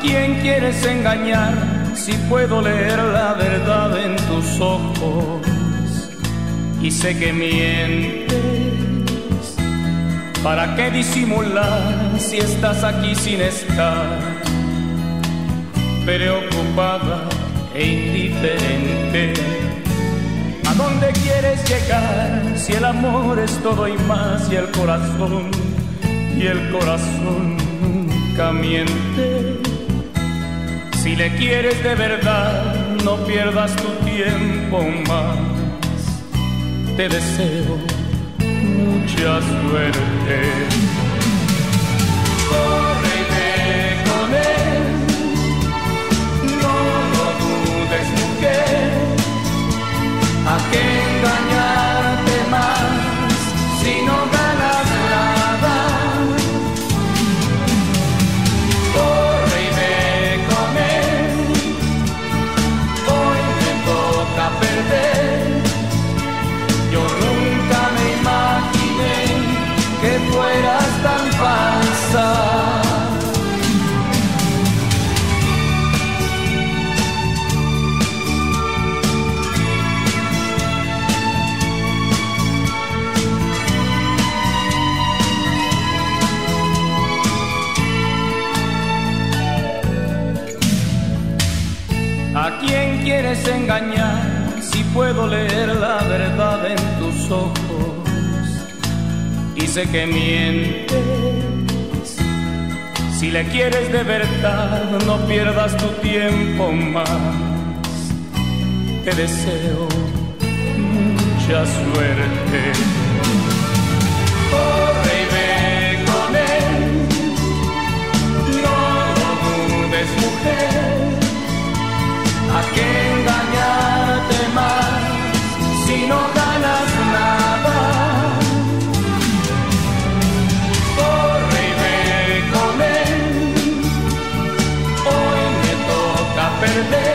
quién quieres engañar si puedo leer la verdad en tus ojos? Y sé que mientes. ¿Para qué disimular si estás aquí sin estar? Preocupada e indiferente. ¿A dónde quieres llegar si el amor es todo y más y el corazón y el corazón nunca miente? Si le quieres de verdad, no pierdas tu tiempo más. Te deseo mucha suerte. Corre con él, no lo dudes mujer, ¿A quién quieres engañar si puedo leer la verdad en tus ojos? Y sé que mientes. Si le quieres de verdad, no pierdas tu tiempo más. Te deseo mucha suerte. ¿Para qué engañarte más si no ganas nada? Corre y ve y comer, hoy me toca perder.